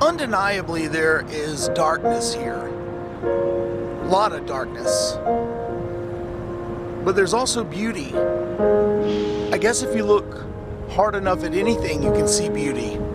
Undeniably, there is darkness here. A lot of darkness. But there's also beauty. I guess if you look hard enough at anything, you can see beauty.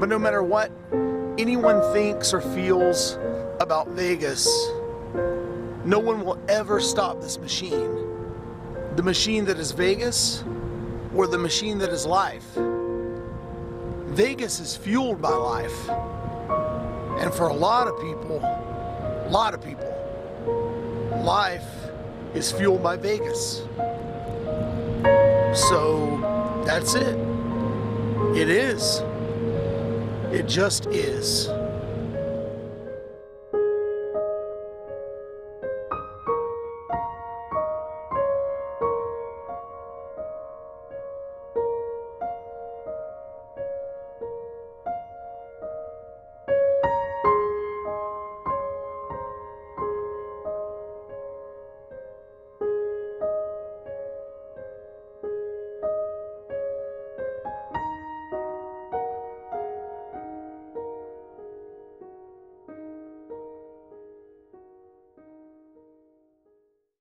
But no matter what anyone thinks or feels about Vegas, no one will ever stop this machine. The machine that is Vegas or the machine that is life. Vegas is fueled by life. And for a lot of people, a lot of people, life is fueled by Vegas. So that's it. It is. It just is.